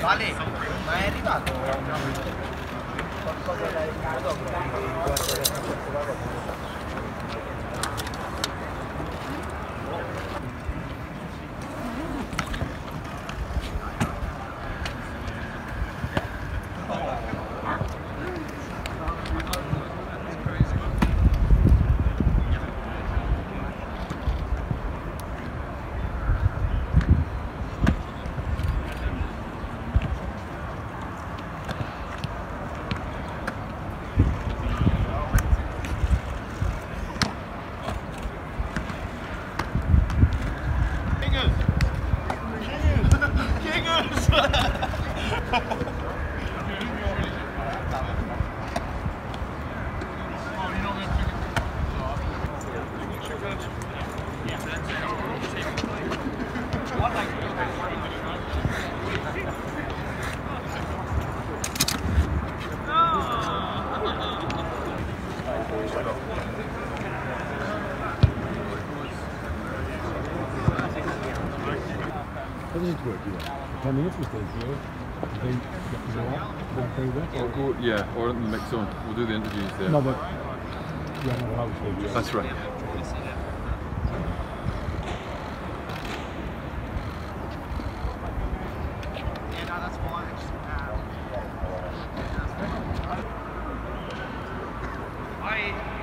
Vale, ma è arrivato qualcosa dal fotografo? How does it work? You know? Ten be we here. They go Or go, yeah, or in the mix zone. We'll do the interviews there. No, but allowed to That's right. Bye.